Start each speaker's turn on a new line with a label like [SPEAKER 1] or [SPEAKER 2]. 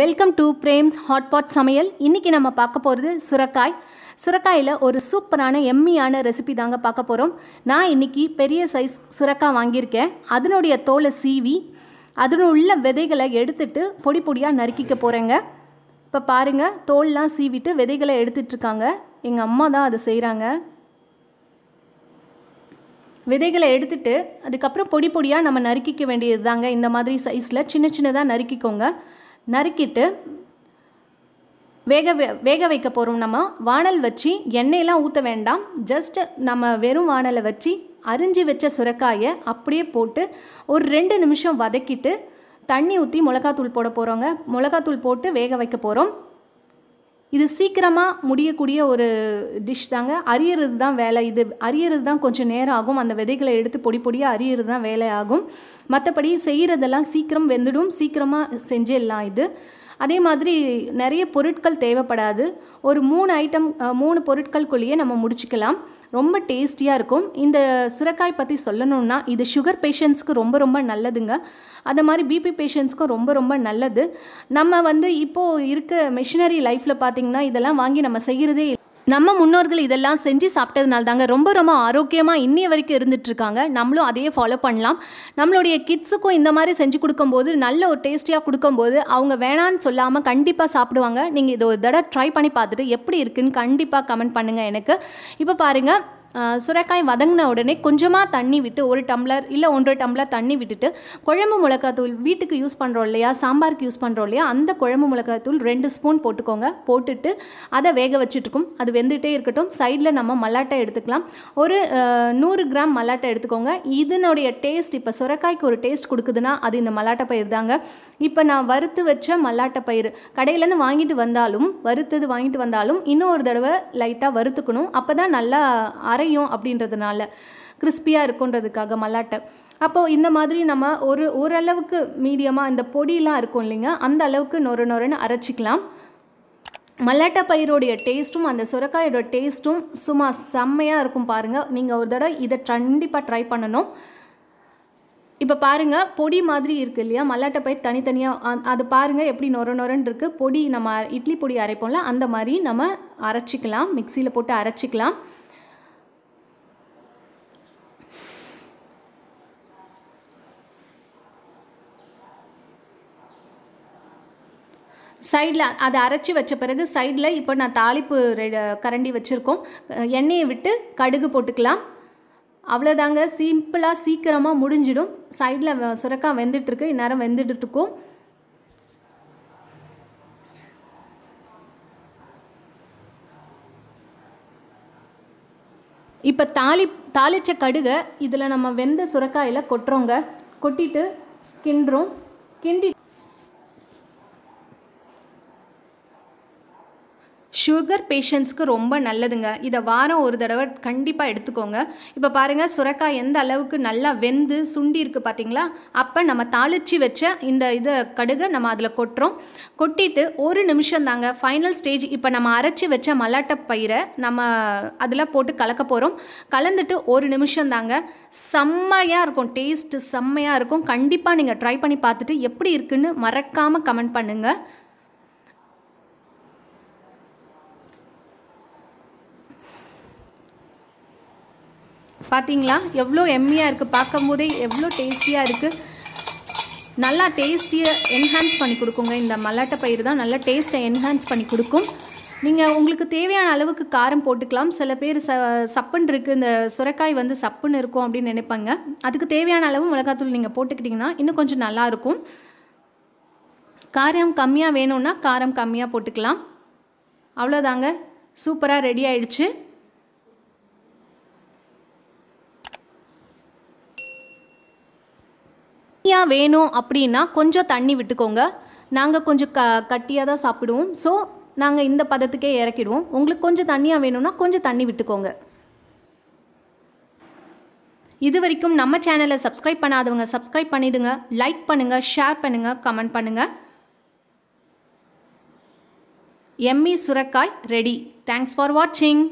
[SPEAKER 1] Welcome to Prem's hot pot சமையல். இன்றைக்கி நம்ம பார்க்க போகிறது சுரக்காய். சுரக்காயில் ஒரு சூப்பரான எம்மியான ரெசிபி தாங்க பார்க்க போகிறோம் நான் இன்றைக்கி பெரிய சைஸ் சுரக்காய் வாங்கியிருக்கேன். அதனுடைய தோலை சீவி அதில் உள்ள விதைகளை எடுத்துட்டு பொடி பொடியாக நறுக்கிக்க போகிறேங்க இப்போ பாருங்கள் தோல்லாம் சீவிட்டு விதைகளை எடுத்துட்ருக்காங்க எங்கள் அம்மா தான் அதை செய்கிறாங்க விதைகளை எடுத்துட்டு அதுக்கப்புறம் பொடி பொடியாக நம்ம நறுக்கிக்க வேண்டியது தாங்க இந்த மாதிரி சைஸில் சின்ன சின்னதாக நறுக்கிக்கோங்க. நறுக்கிட்டு வேக வே- வேக வைக்க போகிறோம் நம்ம. வாணல் வச்சு எண்ணெயெல்லாம் ஊற்ற வேண்டாம். ஜஸ்ட் நம்ம வெறும் வாணலை வச்சு அரிஞ்சு வச்ச சுரக்காயை அப்படியே போட்டு ஒரு ரெண்டு நிமிஷம் வதக்கிட்டு தண்ணி ஊற்றி மிளகாத்தூள் போட போகிறோங்க மிளகாத்தூள் போட்டு வேக வைக்க போகிறோம் இது சீக்கிரமாக முடியக்கூடிய ஒரு டிஷ் தாங்க. அரியறது தான் வேலை. இது அரியறது தான் கொஞ்சம் நேரம் ஆகும். அந்த விதைகளை எடுத்து பொடி பொடியாக அரியறது தான் வேலை ஆகும். மற்றபடி செய்கிறதெல்லாம் சீக்கிரம் வெந்துடும். சீக்கிரமாக செஞ்சிடலாம் இது. அதே மாதிரி நிறைய பொருட்கள் தேவைப்படாது. ஒரு மூணு ஐட்டம் மூணு பொருட்களுக்குள்ளேயே நம்ம முடிச்சுக்கலாம். ரொம்ப டேஸ்டியாக இருக்கும். இந்த சுரக்காய் பற்றி சொல்லணும்னா இது சுகர் பேஷண்ட்ஸ்க்கு ரொம்ப ரொம்ப நல்லதுங்க. அதை மாதிரி பிபி பேஷண்ட்ஸ்க்கும் ரொம்ப ரொம்ப நல்லது. நம்ம வந்து இப்போது இருக்க மிஷினரி லைஃப்பில் பார்த்திங்கன்னா இதெல்லாம் வாங்கி நம்ம செய்கிறதே நம்ம முன்னோர்கள் இதெல்லாம் செஞ்சு சாப்பிட்டதுனால தாங்க ரொம்ப ரொம்ப ஆரோக்கியமாக இன்னிய வரைக்கும் இருந்துகிட்ருக்காங்க நம்மளும் அதையே ஃபாலோ பண்ணலாம். நம்மளுடைய கிட்ஸுக்கும் இந்த மாதிரி செஞ்சு கொடுக்கும்போது நல்ல ஒரு டேஸ்டியாக கொடுக்கும்போது அவங்க வேணான்னு சொல்லாமல் கண்டிப்பாக சாப்பிடுவாங்க. நீங்கள் இதை ஒரு தடவை ட்ரை பண்ணி பார்த்துட்டு எப்படி இருக்குன்னு கண்டிப்பாக கமெண்ட் பண்ணுங்கள் எனக்கு. இப்போ பாருங்கள் சுரைக்காய் வதங்கின உடனே கொஞ்சமாக தண்ணி விட்டு ஒரு டம்ளர் இல்லை ஒன்றரை டம்ளர் தண்ணி விட்டுட்டு குழம்பு மிளகாத்தூள் வீட்டுக்கு யூஸ் பண்ணுறோம் இல்லையா? சாம்பாருக்கு யூஸ் பண்ணுறோம் இல்லையா? அந்த குழம்பு மிளகாத்தூள் ரெண்டு ஸ்பூன் போட்டுக்கோங்க. போட்டுட்டு அதை வேக வச்சுட்ருக்கும் அது வெந்துகிட்டே இருக்கட்டும். சைடில் நம்ம மல்லாட்டை எடுத்துக்கலாம். ஒரு நூறு கிராம் மல்லாட்டை எடுத்துக்கோங்க. இதனுடைய டேஸ்ட் இப்போ சுரைக்காய்க்கு ஒரு டேஸ்ட் கொடுக்குதுன்னா அது இந்த மல்லாட்டை பயிர் தாங்க. இப்போ நான் வறுத்து வச்ச மல்லாட்டை பயிர் கடையிலேருந்து வாங்கிட்டு வந்தாலும் வறுத்தது வாங்கிட்டு வந்தாலும் இன்னும் ஒரு தடவை லைட்டாக வறுத்துக்கணும். அப்போ தான் நல்லா அரையும் அப்படின்றதுனால கிறிஸ்பியாக இருக்குன்றதுக்காக மல்லாட்டை. அப்போது இந்த மாதிரி நம்ம ஒரு ஓரளவுக்கு மீடியமாக இந்த பொடியெலாம் இருக்கும் இல்லைங்க அந்த அளவுக்கு நொறு நொறுன்னு அரைச்சிக்கலாம். மல்லாட்டை பயிரோடைய டேஸ்ட்டும் அந்த சுரக்காயோட டேஸ்ட்டும் சும்மா செம்மையாக இருக்கும் பாருங்கள் நீங்கள் ஒரு தடவை இதை கண்டிப்பாக ட்ரை பண்ணணும். இப்போ பாருங்கள் பொடி மாதிரி இருக்குது இல்லையா மல்லாட்டை பயிர் தனித்தனியாக அது பாருங்கள் எப்படி நொர நொரன்னு இருக்குது பொடி நம்ம இட்லி பொடி அரைப்போம்ல அந்த மாதிரி நம்ம அரைச்சிக்கலாம் மிக்சியில் போட்டு அரைச்சிக்கலாம். சைடில் அதை அரைச்சி வச்ச பிறகு சைடில் இப்போ நான் தாளிப்பு ரெ- கரண்டி வச்சுருக்கோம். எண்ணெயை விட்டு கடுகு போட்டுக்கலாம். அவ்வளோதாங்க சிம்பிளாக சீக்கிரமாக முடிஞ்சிடும். சைடில் சுரக்காய் வெந்துட்டுருக்கு. இந்நேரம் வெந்துட்டுருக்கும். இப்போ தாளி தாளிச்ச கடுகை இதில் நம்ம வெந்த சுரக்காயில் கொட்டுறோங்க. கொட்டிட்டு கிண்டுறோம். கிண்டி சுகர் பேஷண்ட்ஸ்க்கு ரொம்ப நல்லதுங்க. இதை வாரம் ஒரு தடவை கண்டிப்பாக எடுத்துக்கோங்க. இப்போ பாருங்கள் சுரக்காய் எந்த அளவுக்கு நல்லா வெந்து சுண்டி இருக்குது பார்த்தீங்களா அப்போ நம்ம தாளிச்சு வச்ச இந்த இதை கடுகை நம்ம அதில் கொட்டுறோம். கொட்டிட்டு ஒரு நிமிஷம் தாங்க ஃபைனல் ஸ்டேஜ் இப்போ நம்ம அரைச்சி வச்ச மல்லாட்டை பயிரை நம்ம அதில் போட்டு கலக்க போகிறோம் கலந்துட்டு ஒரு நிமிஷம் தாங்க செம்மையாக இருக்கும். டேஸ்ட்டு செம்மையாக இருக்கும். கண்டிப்பாக நீங்கள் ட்ரை பண்ணி பார்த்துட்டு எப்படி இருக்குன்னு மறக்காமல் கமெண்ட் பண்ணுங்கள் பார்த்தீங்களா எவ்வளோ எம்மியாக இருக்குது பார்க்கும்போதே எவ்வளோ டேஸ்டியாக இருக்குது நல்லா டேஸ்டியை என்ஹான்ஸ் பண்ணி கொடுக்குங்க. இந்த மல்லாட்டை பயிர் தான் நல்லா டேஸ்ட்டை என்ஹான்ஸ் பண்ணி கொடுக்கும். நீங்கள் உங்களுக்கு தேவையான அளவுக்கு காரம் போட்டுக்கலாம். சில பேர் ச சப்புன்னு இருக்குது இந்த சுரைக்காய் வந்து சப்புன்னு இருக்கும் அப்படின்னு நினைப்பாங்க. அதுக்கு தேவையான அளவு மிளகாத்தூள் நீங்கள் போட்டுக்கிட்டிங்கன்னா இன்னும் கொஞ்சம் நல்லாயிருக்கும் காரம் கம்மியாக வேணும்னா காரம் கம்மியாக போட்டுக்கலாம். அவ்வளோதாங்க சூப்பராக ரெடி ஆயிடுச்சு. தண்ணியாக வேணும் அப்படின்னா கொஞ்சம் தண்ணி விட்டுக்கோங்க. நாங்கள் கொஞ்சம் க கட்டியாக தான் சாப்பிடுவோம். ஸோ நாங்கள் இந்த பதத்துக்கே இறக்கிடுவோம். உங்களுக்கு கொஞ்சம் தண்ணியாக வேணும்னா கொஞ்சம் தண்ணி விட்டுக்கோங்க. இது வரைக்கும் நம்ம சேனலை சப்ஸ்கிரைப் பண்ணாதவங்க சப்ஸ்கிரைப் பண்ணிடுங்க. லைக் பண்ணுங்கள் ஷேர் பண்ணுங்கள் கமெண்ட் பண்ணுங்கள் எம்மி சுரக்காய் ரெடி தேங்க்ஸ் ஃபார் வாட்சிங்